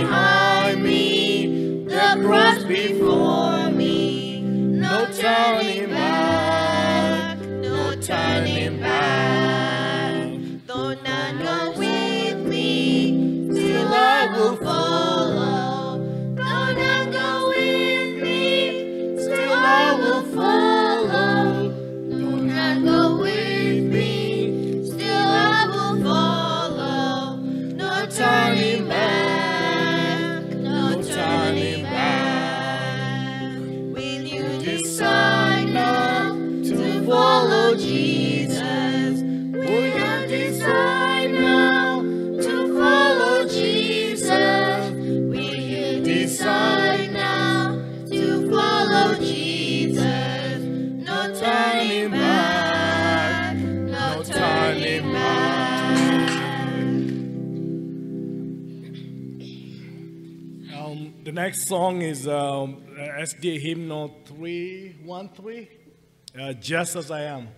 behind me, the cross before me, no turning. The next song is um, SDA Hymnal 313, uh, Just As I Am.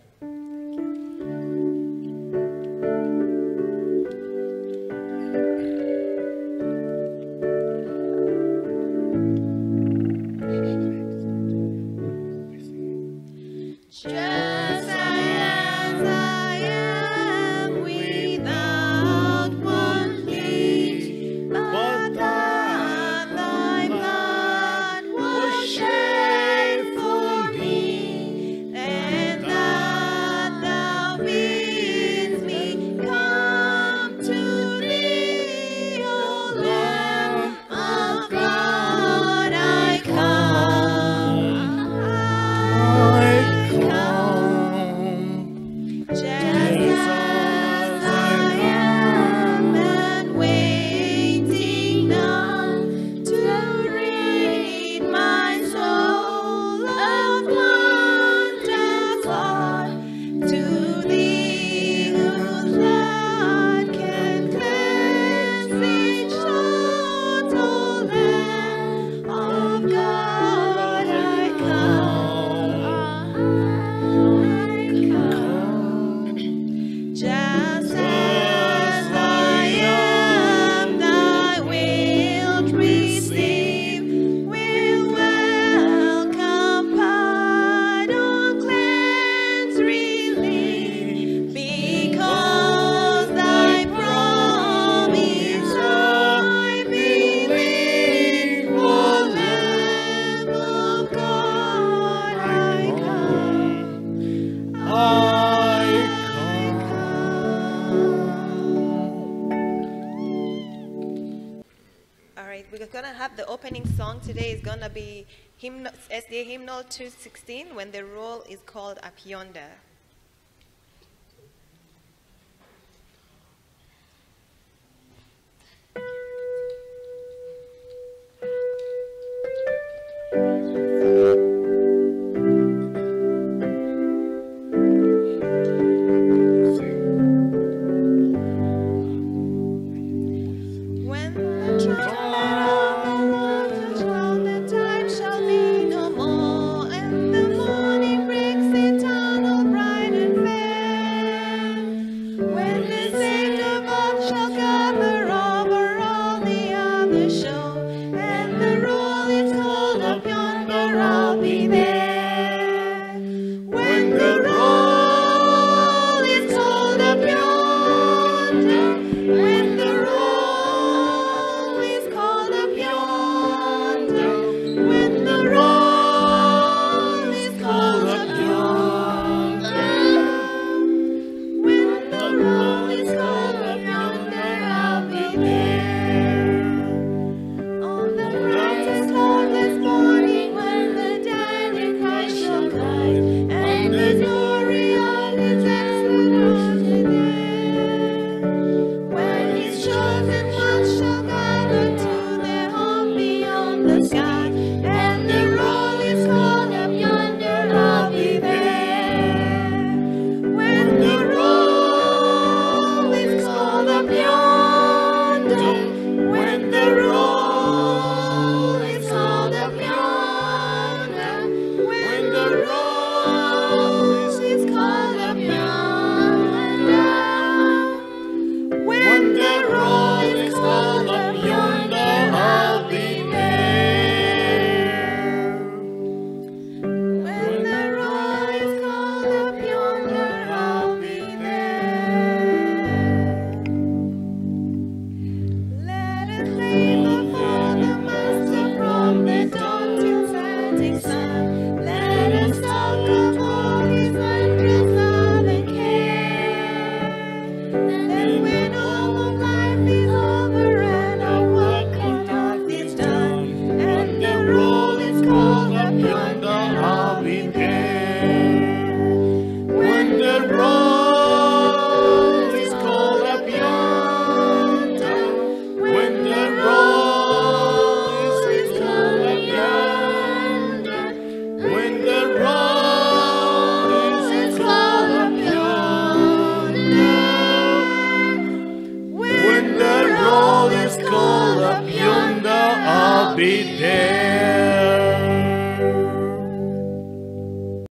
We're gonna have the opening song today is gonna be hymn, SDA Hymnal 216 when the roll is called Up Yonder. Oh.